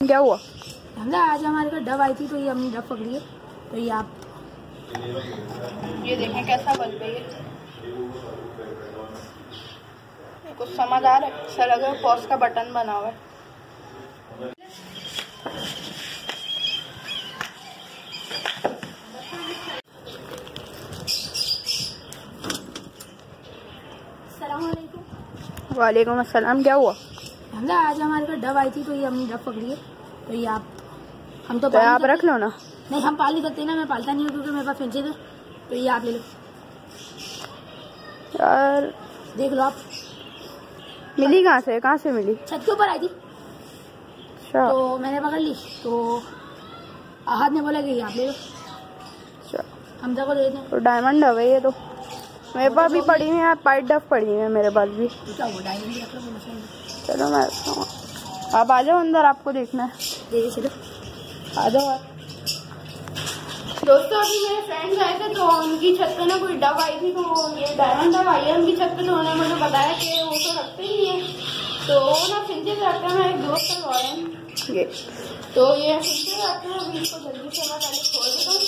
क्या हुआ? हमने आज हमारे घर डब आई थी तो ये हमने डब पकड़ी है। तो ये आप ये देखें कैसा बन रही है कुछ समझ आ रहा है? ऐसा लग रहा है पॉज का बटन बना हुआ है वालेकुम अस्सलाम क्या हुआ? हमने आज हमारे घर डब आई थी तो ये हमने डब पकड़ी है। तो ये आप हम तो तो आप रख लो ना। नहीं हम पाल नहीं सकते ना मैं पालता नहीं हूँ क्योंकि मेरे पास फिंचे थे तो ये आप ले लो। यार देख लो आप। मिली कहाँ से? कहाँ से मिली? छत के ऊपर आई थी। अच्छा। तो मैंने पकड़ ली। तो आहद ने बोला कि आप ले लो। अच्छा। हमजा को दे दें तो डायमंड है ये तो। मेरे पास भी पड़ी हुई है पाइट डफ पड़ी हुई है मेरे पास भी। चलो मैं आप आ जाओ अंदर आपको देखना है। आ जाओ। दोस्तों अभी मेरे फ्रेंड्स आए थे तो उनकी छत पे ना कोई डब आई थी तो ये डायमंड डब आई है उनकी छत पे तो उन्होंने मुझे बताया कि वो तो रखते ही है। तो वो ना फिंचेस रखते हैं एक दोस्त है। गौरव ये। तो ये फिंचेस रखते हैं अभी इसको जल्दी से मैं पहले छोड़ देता हूँ।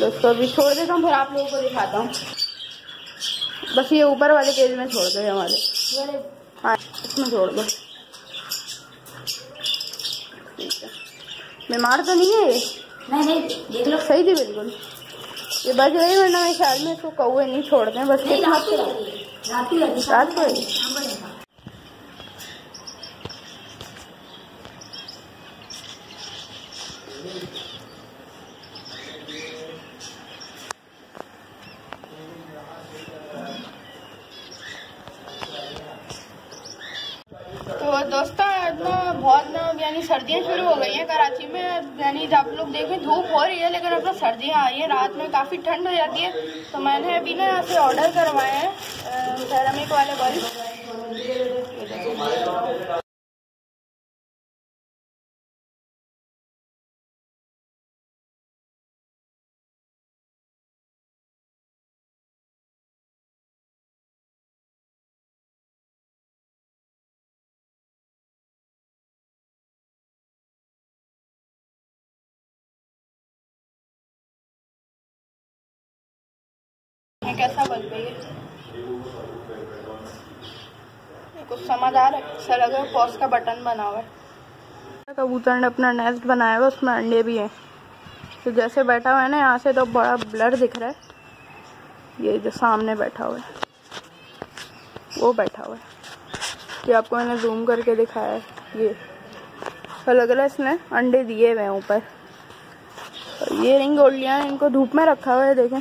दोस्तों अभी छोड़ देता हूँ फिर आप लोगों को दिखाता हूँ। बस ये ऊपर वाले केज में छोड़ दो हमारे इसमें छोड़ दो। बीमार तो नहीं है ये। देख लो। सही थी बिल्कुल। ये बच गई वरना मेरे ख्याल में इसको कौए नहीं छोड़ते बस रात को से रात को रहती है रात को ही? शाम को नहीं था। तो दोस्तों ना बहुत ना, यानी सर्दियाँ शुरू हो गई हैं कराची में। यानी आप लोग देखें, धूप हो रही है, लेकिन अब ना सर्दियाँ आई हैं। रात में काफ़ी ठंड हो जाती है। तो मैंने अभी ना यहाँ से ऑर्डर करवाए हैं। सैरामिक वाले बल्ब है कैसा बल्ब है? ये ये कुछ समझ आ रहा है। लग रहा है पॉज का बटन बना हुआ है कबूतर ने अपना नेस्ट बनाया हुआ, उसमें अंडे भी हैं। तो जैसे बैठा हुआ है ना, यहाँ से तो बड़ा ब्लर दिख रहा है। ये जो सामने बैठा हुआ है, वो बैठा हुआ है। ये आपको मैंने जूम करके दिखाया है। ये तो लग रहा है इसने अंडे दिए हुए हैं ऊपर। ये रिंग गोलियाँ इनको धूप में रखा हुआ है, देखें।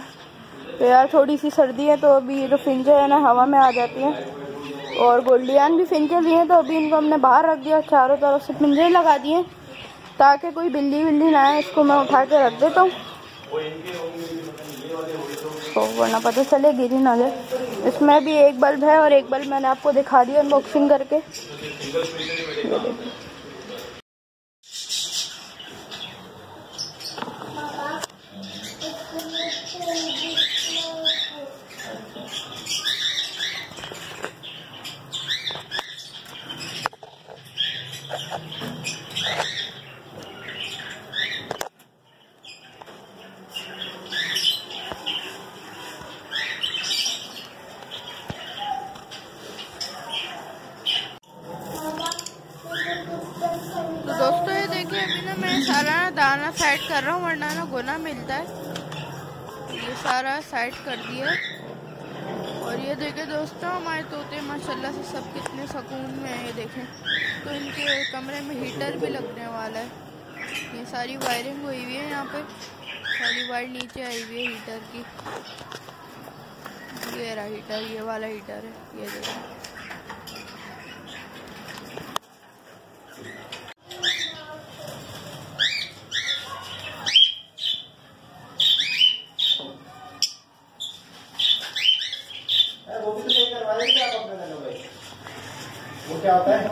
तो यार थोड़ी सी सर्दी है तो अभी ये जो फिंचे है ना, हवा में आ जाती है। और गोल्डियान भी फिंचे दिए हैं तो अभी इनको हमने बाहर रख दिया, चारों तरफ़ से पिंजरे लगा दिए ताकि कोई बिल्ली विल्ली ना आए, इसको मैं उठा के रख देता हूँ। तो वरना पता चले गिरी ना जाए। इसमें भी एक बल्ब है और एक बल्ब मैंने आपको दिखा दिया अनबॉक्सिंग करके। ये देखिए तो दोस्तों ये देखिए अभी ना मैं सारा दाना साइड कर रहा हूँ, वरना ना गुना मिलता है। ये सारा साइड कर दिया। और ये देखें दोस्तों, हमारे तोते, माशाल्लाह से सब कितने सुकून में हैं, ये देखें। तो इनके कमरे में हीटर भी लगने वाला है। ये सारी वायरिंग हुई हुई है यहाँ पे। सारी वायर नीचे आई हुई है हीटर की। ये रहा हीटर ये वाला हीटर है, ये देखें वो भी तो नहीं करवा रहे क्या आप अपने में भाई वो क्या होता है?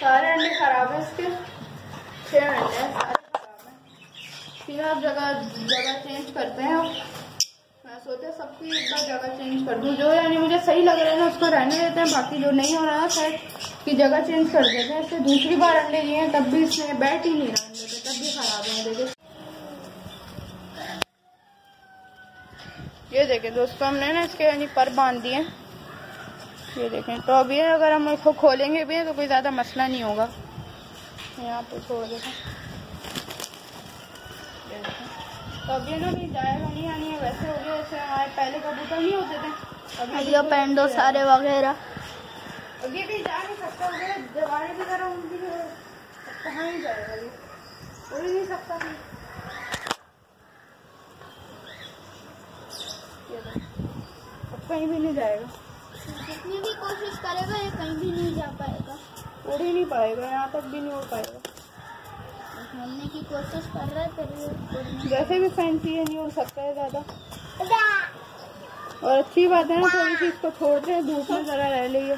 सारे अंडे खराब है इसके। छह अंडे सारे खराब फिर आप जगह जगह चेंज करते हैं। मैं सोचा सबकी एक बार जगह चेंज कर दूँ। जो यानी मुझे सही लग रहा है ना उसको रहने देते हैं। बाकी जो नहीं हो रहा है शायद की जगह चेंज कर देते हैं। इससे दूसरी बार अंडे लिए हैं तब भी इसमें बैठ ही नहीं रहा अंडे पे तब भी खराब है देखिए ये देखे दोस्तों हमने ना इसके यानी पर बाँध दिए ये देखें। तो अभी अगर हम इसको खोलेंगे भी तो कोई ज़्यादा मसला नहीं होगा। यहाँ पे छोड़ देते तो अभी ना नहीं जाएगा नहीं आनी है। वैसे हो गया जैसे हमारे पहले कबूतर नहीं होते थे। अभी पेंडो सारे वगैरह। अभी भी जा नहीं सकता मुझे दीवारें भी करा उनकी भी कहाँ ही जाएगा उड़ नहीं सकता देखो, कहीं भी नहीं जाएगा। जितनी भी कोशिश करेगा ये कहीं भी नहीं जा पाएगा। उड़ ही नहीं पाएगा यहाँ तक भी नहीं उड़ पाएगा। घूमने की कोशिश कर रहा है फिर वैसे भी फैंसी है नहीं उड़ सकता है ज़्यादा। और अच्छी बात है ना थोड़ी सी इसको छोड़ रहे हैं धूप में ज़रा रह लिए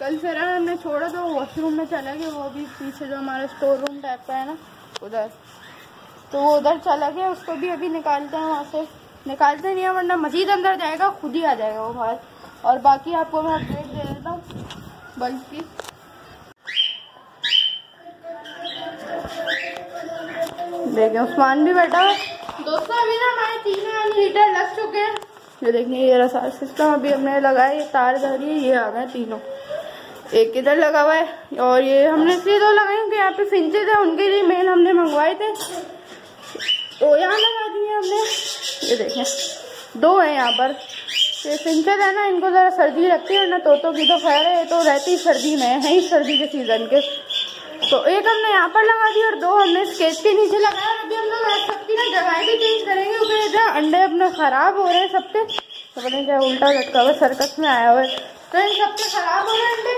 कल फिर हमने छोड़ा तो वॉशरूम में चला गया वो भी पीछे जो हमारा स्टोर रूम टाइप का है ना उधर। तो वो उधर चला गया उसको भी अभी निकालते हैं वहाँ से। निकालते नहीं है वरना मजीद अंदर जाएगा खुद ही आ जाएगा वो बाहर। और बाकी आपको मैं अपडेट दे देता हूँ बल्ब की देखिए उस्मान भी बैठा है दोस्तों अभी ना हमारे तीनों हीटर लग चुके हैं। ये देखिए ये रहा सारा सिस्टम अभी हमने लगाया ये तार धरी ये आ गए तीनों। एक इधर लगा हुआ है और ये हमने इसलिए दो लगाए क्योंकि यहाँ पे फिंचे थे उनके लिए मेल हमने मंगवाए थे। तो यहाँ लगा दिए हमने। ये देखें दो है यहाँ पर। ये फिंचे है ना, इनको जरा सर्दी लगती है ना तोतों की तो खैर है तो रहती सर्दी में, है ही सर्दी के सीज़न के। तो एक हमने यहाँ पर लगा दी और दो हमने स्केच के नीचे लगाया और अभी हम लोग सबकी ना जगह भी चेंज करेंगे क्योंकि जो अंडे अपने खराब हो रहे हैं सबके तो पता क्या उल्टा लटका हुआ सर्कस में आया हुआ है। तो इन सबके खराब हो रहे हैं अंडे।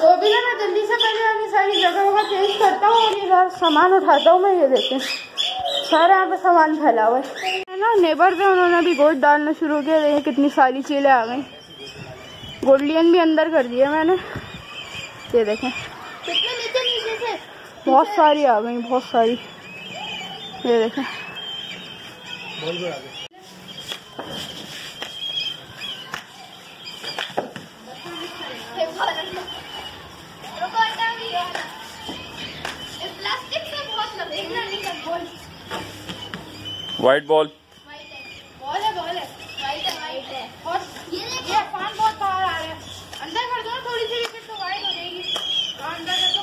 तो अभी ना मैं जल्दी से पहले अपनी सारी जगह वगह चेंज करता हूँ और ये सारा सामान उठाता हूँ मैं, ये देखें। सारा यहाँ पर सामान फैला हुआ है। है ना? नेबर थे उन्होंने भी गोट डालना शुरू किया। देखिए कितनी सारी चीलें आ गई। गोल्डियन भी अंदर कर दिए मैंने। ये देखें। नीचे नीचे से? बहुत सारी आ गई बहुत सारी। ये देखें। बोल बोल आगे प्लास्टिक से बहुत लग देखना नहीं कर बोल व्हाइट बॉल बॉल है बॉल है वाइट है वाइट है और ये देखो ये अफवान बहुत बाहर आ रहे हैं अंदर कर दो ना थोड़ी सी विकेट तो वाइड हो जाएगी हाँ अंदर कर दो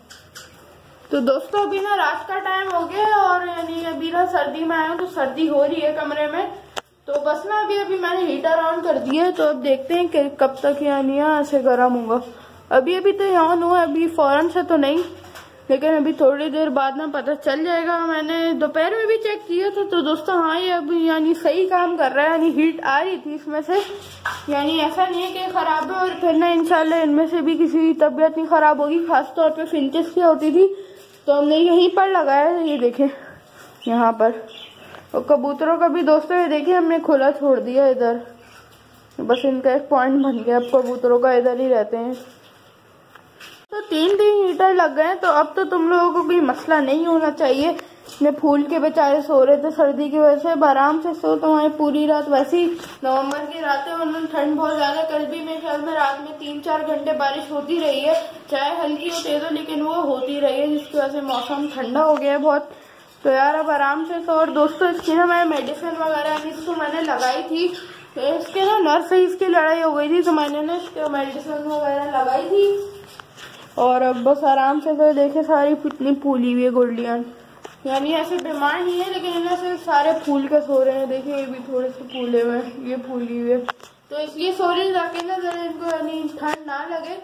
तो दोस्तों, अभी ना रात का टाइम हो गया है और यानी अभी ना सर्दी में आया हूँ तो सर्दी हो रही है कमरे में। तो बस ना अभी अभी मैंने हीटर ऑन कर दिया है तो अब देखते हैं कि कब तक यानी यहाँ से गर्म होगा। अभी अभी तो ऑन हुआ अभी फ़ौरन से तो नहीं, लेकिन अभी थोड़ी देर बाद ना पता चल जाएगा। मैंने दोपहर में भी चेक किया था तो दोस्तों हाँ ये अभी यानी सही काम कर रहा है, यानी हीट आ रही थी इसमें से। यानी ऐसा नहीं है कि खराब है, और फिर ना इंशाल्लाह इनमें से भी किसी की तबीयत नहीं खराब होगी खास तौर पे फिंचेस की होती थी। तो हमने यहीं पर लगाया, ये देखें, यहाँ पर। और कबूतरों का भी दोस्तों, ये देखिए हमने खुला छोड़ दिया इधर। बस इनका एक पॉइंट बन गया, अब कबूतरों का इधर ही रहते हैं। तो तीन तीन हीटर लग गए तो अब तो तुम लोगों को कोई मसला नहीं होना चाहिए। मैं फूल के बेचारे सो रहे थे, सर्दी की वजह से। आराम से सो तो वहाँ पूरी रात। वैसे ही नवंबर की रातें उन्होंने ठंड बहुत ज़्यादा कल भी मेरे ख्याल में रात में तीन चार घंटे बारिश होती रही है। चाहे हल्की हो तेज हो लेकिन वो होती रही है, जिसकी वजह से मौसम ठंडा हो गया है बहुत। तो यार, अब आराम से सो। और दोस्तों, इसकी ना मैं मेडिसिन वगैरह यानी इसको मैंने लगाई थी। तो इसके ना नर्स से इसकी लड़ाई हो गई थी तो मैंने ना इसके मेडिसिन वगैरह लगाई थी। और अब बस आराम से तो देखे सारी कितनी फूली हुई है गोल्डियन यानी ऐसे बीमार नहीं है, लेकिन इन्हें से सारे फूल के सो रहे हैं। देखिए, ये भी थोड़े से फूले हुए ये फूली हुई है तो इसलिए सो रही ताकि ना जरा इनको यानी ठंड ना लगे।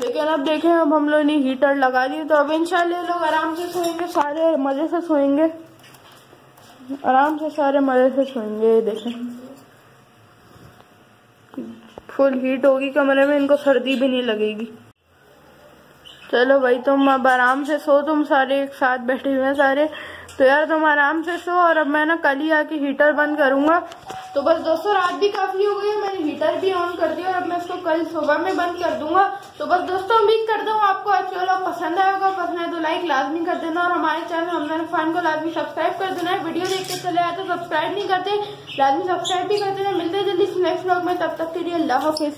लेकिन अब देखें, अब हम लोग ने हीटर लगा दिए तो अब इंशाल्लाह लोग आराम से सोएँगे, सारे मज़े से सोएँगे। आराम से सारे मज़े से सोएँगे, ये देखें। फुल हीट होगी, कमरे में इनको सर्दी भी नहीं लगेगी। चलो भाई, तुम अब आराम से सो, तुम सारे एक साथ बैठे हुए हैं सारे। तो यार, तुम आराम से सो और अब मैं ना कल ही आके हीटर बंद करूँगा। तो बस दोस्तों, रात भी काफ़ी हो गई है, मैंने हीटर भी ऑन कर दिया और अब मैं इसको कल सुबह में बंद कर दूँगा। तो बस दोस्तों, उम्मीद करता हूँ आपको आज चलो पसंद आएगा पसंद है तो लाइक लाजमी कर देना और हमारे चैनल हमने फ़ैन को लाजमी सब्सक्राइब कर देना है। वीडियो देख के चले आए तो सब्सक्राइब नहीं करते, लाजमी सब्सक्राइब भी कर देना। मिलते जल्दी नेक्स्ट ब्लॉग में। तब तक के लिए अल्लाह हाफिज।